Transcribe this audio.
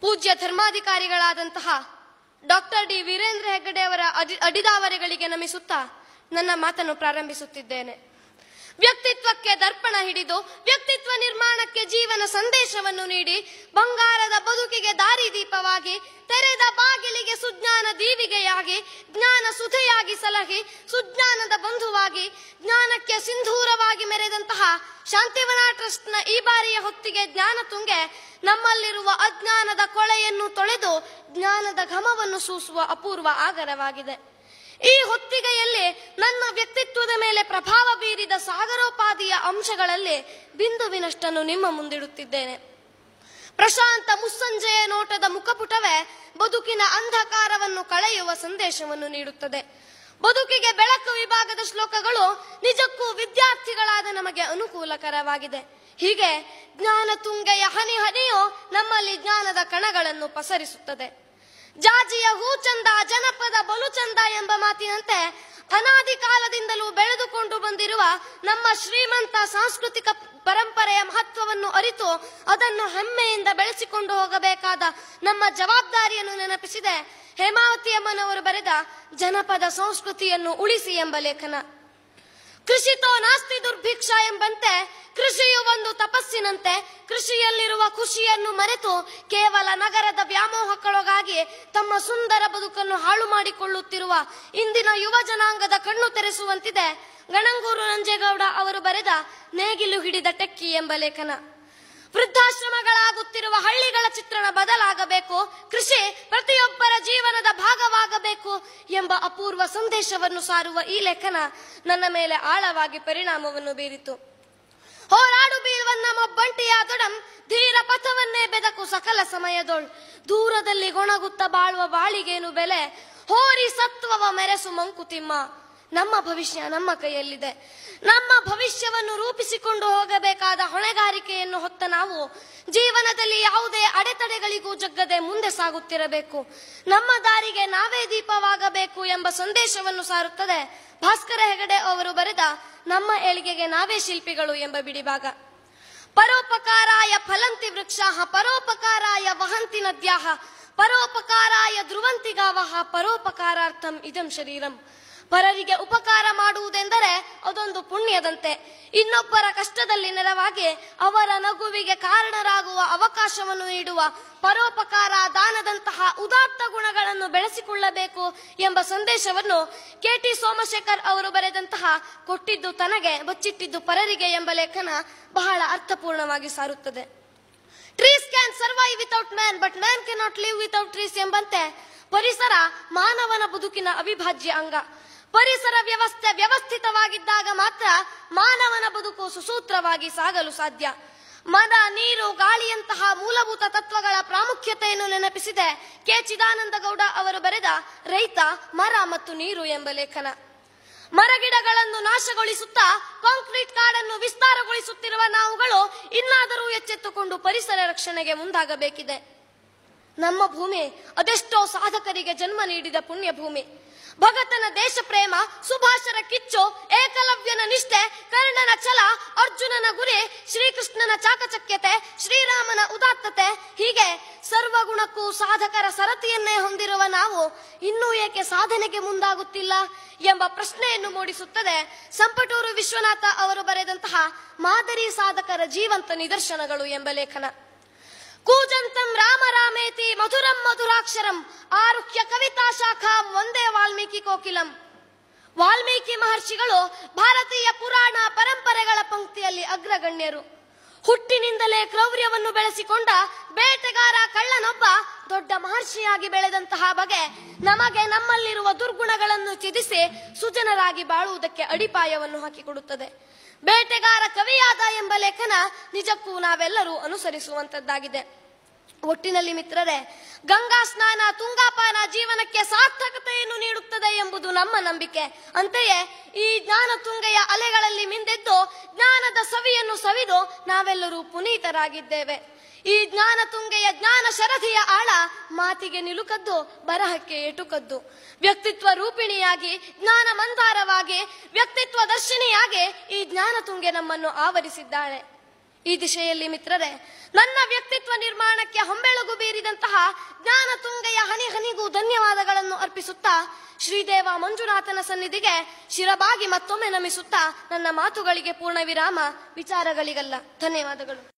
ಪೂಜ್ಯ ಧರ್ಮಾಧಿಕಾರಿಗಳಾದಂತಹ doctor D Veerendra Heggade ಅವರ ಅಡಿ- ಅಡಿದಾವರೆಗಳಿಗೆ ನಮಿಸುತ್ತಾ ನನ್ನ ಮಾತನ್ನು ಪ್ರಾರಂಭಿಸುತ್ತಿದ್ದೇನೆ. ವ್ಯಕ್ತಿತ್ವಕ್ಕೆ ದರ್ಪಣ ಹಿಡಿದು ವ್ಯಕ್ತಿತ್ವ ನಿರ್ಮಾಣಕ್ಕೆ ಜೀವನ ಸಂದೇಶವನ್ನು ನೀಡಿ ಬಂಗಾರದ ಬದುಕಿಗೆ ದಾರಿದೀಪವಾಗಿ, ತೆರೆದ ಬಾಗಿಲಿಗೆ ಸುಜ್ಞಾನ ದೀವಿಗೆಯಾಗಿ, ಜ್ಞಾನ ಸುಧೆಯಾಗಿ ಸಲಹಿ, ಸುಜ್ಞಾನದ ಬಂಧುವಾಗಿ, ಜ್ಞಾನಕ್ಕೆ ಸಿಂಧೂರವಾಗಿ ಮೆರೆದಂತಹ ಶಾಂತಿವನ ಟ್ರಸ್ಟ್ನ ಈ ಬಾರಿಯ ಹೊತ್ತಿಗೆ ಜ್ಞಾನ ತುಂಗೆ ನಮ್ಮಲ್ಲಿರುವ ಅಜ್ಞಾನದ ಕೊಳೆಯನ್ನು ತೊಳೆದು ಜ್ಞಾನದ ಘಮವನ್ನು ಸೂಸುವ ಅಪೂರ್ವ ಆಗರವಾಗಿದೆ. ಈ ಹೊತ್ತಿಗೆಯಲ್ಲಿ ನನ್ನ ವ್ಯಕ್ತಿತ್ವದ ಮೇಲೆ ಪ್ರಭಾವ ಬೀರಿದ ಸಾಗರೋಪಾದಿಯ ಅಂಶಗಳಲ್ಲಿ ಬಿಂದುವಿನಷ್ಟನ್ನು ನಿಮ್ಮ ಮುಂದಿಡುತ್ತಿದ್ದೇನೆ. ಪ್ರಶಾಂತ ಮುಸ್ಸಂಜೆಯ ನೋಟದ ಮುಖಪುಟವೇ ಬದುಕಿನ ಅಂಧಕಾರವನ್ನು ಕಳೆಯುವ ಸಂದೇಶವನ್ನು ನೀಡುತ್ತದೆ. ಬದುಕಿಗೆ ಬೆಳಕು ವಿಭಾಗದ ಶ್ಲೋಕಗಳು ನಿಜಕ್ಕೂ ವಿದ್ಯಾರ್ಥಿಗಳಾದ ನಮಗೆ ಅನುಕೂಲಕರವಾಗಿದೆ. ಹೀಗೆ ಜ್ಞಾನ ತುಂಗೆಯ ಹನಿ ಹನಿಯು ನಮ್ಮಲ್ಲಿ ಜ್ಞಾನದ ಕಣಗಳನ್ನು ಪಸರಿಸುತ್ತದೆ. ಜಾಜಿಯ ಹೂ ಚಂದ ಜನಪದ ಬಲು ಚಂದ ಎಂಬ ಮಾತಿನಂತೆ ಅನಾದಿ ಕಾಲದಿಂದಲೂ ಬೆಳೆದುಕೊಂಡು ಬಂದಿರುವ ನಮ್ಮ ಶ್ರೀಮಂತ ಸಾಂಸ್ಕೃತಿಕ ಪರಂಪರೆಯ ಮಹತ್ವವನ್ನು ಅರಿತು ಅದನ್ನು ಹೆಮ್ಮೆಯಿಂದ ಬೆಳೆಸಿಕೊಂಡು ಹೋಗಬೇಕಾದ ನಮ್ಮ ಜವಾಬ್ದಾರಿಯನ್ನು ನೆನಪಿಸಿದೆ. ಹೇಮಾವತಿ ಅಮ್ಮನವರು ಬರೆದ ಜನಪದ ಸಂಸ್ಕೃತಿಯನ್ನು ಉಳಿಸಿ ಎಂಬ ಲೇಖನ. ಕೃಷಿತೋ ನಾಸ್ತಿ ದುರ್ಭಿಕ್ಷ ಎಂಬಂತೆ ಕೃಷಿಯು ಒಂದು ತಪಸ್ಸಿನಂತೆ ಕೃಷಿಯಲ್ಲಿರುವ ಖುಷಿಯನ್ನು ಮರೆತು ಕೇವಲ ನಗರದ ವ್ಯಾಮೋಹಕ್ಕೊಳಗಾಗಿ ತಮ್ಮ ಸುಂದರ ಬದುಕನ್ನು ಹಾಳು ಮಾಡಿಕೊಳ್ಳುತ್ತಿರುವ ಇಂದಿನ ಯುವ ಜನಾಂಗದ ಕಣ್ಣು ತೆರೆಸುವಂತಿದೆ ಗಣಂಗೂರು ನಂಜೇಗೌಡ ಅವರು ಬರೆದ ನೇಗಿಲು ಹಿಡಿದ ಟೆಕ್ಕಿ ಎಂಬ ಲೇಖನ. ವೃದ್ಧಾಶ್ರಮಗಳಾಗುತ್ತಿರುವ ಹಳ್ಳಿಗಳ ಚಿತ್ರಣ ಬದಲಾಗಬೇಕು, ಕೃಷಿ ಪ್ರತಿಯೊಬ್ಬರ ಜೀವನದ ಭಾಗವಾಗಬೇಕು ಎಂಬ ಅಪೂರ್ವ ಸಂದೇಶವನ್ನು ಸಾರುವ ಈ ಲೇಖನ ನನ್ನ ಮೇಲೆ ಆಳವಾಗಿ ಪರಿಣಾಮವನ್ನು ಬೀರಿತು. ಹೋರಾಡು ಬೀರ್ವನ್ನ ಮೊಬ್ಬಂಟಿಯಾದೊಡಂ ಧೀರ ಪಥವನ್ನೇ ಬೆದಕು ಸಕಲ ಸಮಯದೊಳ್. ದೂರದಲ್ಲಿ ಗೊಣಗುತ್ತ ಬಾಳುವ ಬಾಳಿಗೇನು ಬೆಲೆ? ಹೋರಿ ಸತ್ವವ ಮೆರೆಸು ಮಂಕುತಿಮ್ಮ. ನಮ್ಮ ಭವಿಷ್ಯ ನಮ್ಮ ಕೈಯಲ್ಲಿದೆ. ನಮ್ಮ ಭವಿಷ್ಯವನ್ನು ರೂಪಿಸಿಕೊಂಡು ಹೋಗಬೇಕಾದ ಹೊಣೆಗಾರಿಕೆಯನ್ನು ಹೊತ್ತ ನಾವು ಜೀವನದಲ್ಲಿ ಯಾವುದೇ ಅಡೆತಡೆಗಳಿಗೂ ಜಗ್ಗದೆ ಮುಂದೆ ಸಾಗುತ್ತಿರಬೇಕು. ನಮ್ಮ ದಾರಿಗೆ ನಾವೇ ದೀಪವಾಗಬೇಕು ಎಂಬ ಸಂದೇಶವನ್ನು ಸಾರುತ್ತದೆ ಭಾಸ್ಕರ ಹೆಗಡೆ ಅವರು ಬರೆದ ನಮ್ಮ ಏಳಿಗೆಗೆ ನಾವೇ ಶಿಲ್ಪಿಗಳು ಎಂಬ ಬಿಡಿಭಾಗ. ಪರೋಪಕಾರಾಯ ಫಲಂತಿ ವೃಕ್ಷ ಪರೋಪಕಾರಾಯ ವಹಂತಿ ನದ್ಯಾಹ, ಪರೋಪಕಾರಾಯ ಧ್ರುವಂತಿ ಗಾವಹ, ಪರೋಪಕಾರಾರ್ಥಂ ಇದಂ ಶರೀರಂ. ಪರರಿಗೆ ಉಪಕಾರ ಮಾಡುವುದೆಂದರೆ ಅದೊಂದು ಪುಣ್ಯದಂತೆ. ಇನ್ನೊಬ್ಬರ ಕಷ್ಟದಲ್ಲಿ ನೆರವಾಗಿ ಅವರ ನಗುವಿಗೆ ಕಾರಣರಾಗುವ ಅವಕಾಶವನ್ನು ನೀಡುವ ಪರೋಪಕಾರ ದಾನದಂತಹ ಉದಾತ್ತ ಗುಣಗಳನ್ನು ಬೆಳೆಸಿಕೊಳ್ಳಬೇಕು ಎಂಬ ಸಂದೇಶವನ್ನು ಕೆ ಟಿ ಸೋಮಶೇಖರ್ ಅವರು ಬರೆದಂತಹ ಕೊಟ್ಟಿದ್ದು ತನಗೆ ಬಚ್ಚಿಟ್ಟಿದ್ದು ಪರರಿಗೆ ಎಂಬ ಲೇಖನ ಬಹಳ ಅರ್ಥಪೂರ್ಣವಾಗಿ ಸಾರುತ್ತದೆ. Trees can survive without man but man cannot live without trees ಎಂಬಂತೆ ಪರಿಸರ ಮಾನವನ ಬದುಕಿನ ಅವಿಭಾಜ್ಯ ಅಂಗ. ಪರಿಸರ ವ್ಯವಸ್ಥೆ ವ್ಯವಸ್ಥಿತವಾಗಿದ್ದಾಗ ಮಾತ್ರ ಮಾನವನ ಬದುಕು ಸುಸೂತ್ರವಾಗಿ ಸಾಗಲು ಸಾಧ್ಯ. ಮದ, ನೀರು, ಗಾಳಿಯಂತಹ ಮೂಲಭೂತ ತತ್ವಗಳ ಪ್ರಾಮುಖ್ಯತೆಯನ್ನು ನೆನಪಿಸಿದೆ ಕೆ. ಚಿದಾನಂದ ಗೌಡ ಅವರು ಬರೆದ ರೈತ, ಮರ ಮತ್ತು ನೀರು ಎಂಬ ಲೇಖನ. ಮರಗಿಡಗಳನ್ನು ನಾಶಗೊಳಿಸುತ್ತಾ ಕಾಂಕ್ರೀಟ್ ಕಾಡನ್ನು ವಿಸ್ತಾರಗೊಳಿಸುತ್ತಿರುವ ನಾವುಗಳು ಇನ್ನಾದರೂ ಎಚ್ಚೆತ್ತುಕೊಂಡು ಪರಿಸರ ರಕ್ಷಣೆಗೆ ಮುಂದಾಗಬೇಕಿದೆ. ನಮ್ಮ ಭೂಮಿ ಅದೆಷ್ಟೋ ಸಾಧಕರಿಗೆ ಜನ್ಮ ನೀಡಿದ ಪುಣ್ಯ ಭೂಮಿ ಭಗತನ ದೇಶ ಪ್ರೇಮ ಸುಭಾಷರ ಕಿಚ್ಚು, ಏಕಲವ್ಯನ ನಿಷ್ಠೆ, ಕರ್ಣನ ಛಲ, ಅರ್ಜುನನ ಗುರಿ, ಶ್ರೀಕೃಷ್ಣನ ಚಾಕಚಕ್ಯತೆ, ಶ್ರೀರಾಮನ ಉದಾತ್ತತೆ, ಹೀಗೆ ಸರ್ವಗುಣಕ್ಕೂ ಸಾಧಕರ ಸರತಿಯನ್ನೇ ಹೊಂದಿರುವ ನಾವು ಇನ್ನೂ ಏಕೆ ಸಾಧನೆಗೆ ಮುಂದಾಗುತ್ತಿಲ್ಲ ಎಂಬ ಪ್ರಶ್ನೆಯನ್ನು ಮೂಡಿಸುತ್ತದೆ ಸಂಪಟೂರು ವಿಶ್ವನಾಥ ಅವರು ಬರೆದಂತಹ ಮಾದರಿ ಸಾಧಕರ ಜೀವಂತ ನಿದರ್ಶನಗಳು ಎಂಬ ಲೇಖನ. ಕೂಜಂತಂ ರಾಮ ರಾಮೇತಿ ಮಧುರಂ ಮಧುರಾಕ್ಷರಂ. ಆರುಖ್ಯ ಕವಿತಾ ಶಾಖಾಂ ಒಂದೇ ವಾಲ್ಮೀಕಿ ಕೋಕಿಲಂ. ವಾಲ್ಮೀಕಿ ಮಹರ್ಷಿಗಳು ಭಾರತೀಯ ಪುರಾಣ ಪರಂಪರೆಗಳ ಪಂಕ್ತಿಯಲ್ಲಿ ಅಗ್ರಗಣ್ಯರು. ಹುಟ್ಟಿನಿಂದಲೇ ಕ್ರೌರ್ಯವನ್ನು ಬೆಳೆಸಿಕೊಂಡ ಬೇಟೆಗಾರ ಕಳ್ಳನೊಬ್ಬ ದೊಡ್ಡ ಮಹರ್ಷಿಯಾಗಿ ಬೆಳೆದಂತಹ ಬಗೆ ನಮಗೆ ನಮ್ಮಲ್ಲಿರುವ ದುರ್ಗುಣಗಳನ್ನು ತ್ಯಜಿಸಿ ಸುಜನರಾಗಿ ಬಾಳುವುದಕ್ಕೆ ಅಡಿಪಾಯವನ್ನು ಹಾಕಿಕೊಡುತ್ತದೆ. ಬೇಟೆಗಾರ ಕವಿಯಾದ ಎಂಬ ಲೇಖನ ನಿಜಕ್ಕೂ ನಾವೆಲ್ಲರೂ ಅನುಸರಿಸುವಂತದ್ದಾಗಿದೆ ಒಟ್ಟಿನಲ್ಲಿ ಮಿತ್ರರೇ, ಗಂಗಾ ಸ್ನಾನ, ತುಂಗಾಪಾನ ಜೀವನಕ್ಕೆ ಸಾರ್ಥಕತೆಯನ್ನು ನೀಡುತ್ತದೆ ಎಂಬುದು ನಮ್ಮ ನಂಬಿಕೆ. ಅಂತೆಯೇ, ಈ ಜ್ಞಾನ ತುಂಗೆಯ ಅಲೆಗಳಲ್ಲಿ ಮಿಂದೆದ್ದು ಜ್ಞಾನದ ಸವಿಯನ್ನು ಸವಿದು ನಾವೆಲ್ಲರೂ ಪುನೀತರಾಗಿದ್ದೇವೆ. ಈ ಜ್ಞಾನ ತುಂಗೆಯ ಜ್ಞಾನ ಶರಧಿಯ ಆಳ ಮಾತಿಗೆ ನಿಲುಕದ್ದು, ಬರಹಕ್ಕೆ ಎಟುಕದ್ದು. ವ್ಯಕ್ತಿತ್ವ ರೂಪಿಣಿಯಾಗಿ, ಜ್ಞಾನ ಮಂದಾರವಾಗಿ, ವ್ಯಕ್ತಿತ್ವ ದರ್ಶಿನಿಯಾಗಿ ಈ ಜ್ಞಾನ ತುಂಗೆ ನಮ್ಮನ್ನು ಆವರಿಸಿದ್ದಾಳೆ. ಈ ದಿಶೆಯಲ್ಲಿ ಮಿತ್ರರೇ, ನನ್ನ ವ್ಯಕ್ತಿತ್ವ ನಿರ್ಮಾಣಕ್ಕೆ ಹೊಂಬೆಳಗು ಬೀರಿದಂತಹ ಜ್ಞಾನ ತುಂಗೆಯ ಹನಿ ಹನಿಗೂ ಧನ್ಯವಾದಗಳನ್ನು ಅರ್ಪಿಸುತ್ತಾ, ಶ್ರೀದೇವ ಮಂಜುನಾಥನ ಸನ್ನಿಧಿಗೆ ಶಿರಬಾಗಿ ಮತ್ತೊಮ್ಮೆ ನಮಿಸುತ್ತಾ, ನನ್ನ ಮಾತುಗಳಿಗೆ ಪೂರ್ಣ ವಿರಾಮ, ವಿಚಾರಗಳಿಗಲ್ಲ. ಧನ್ಯವಾದಗಳು.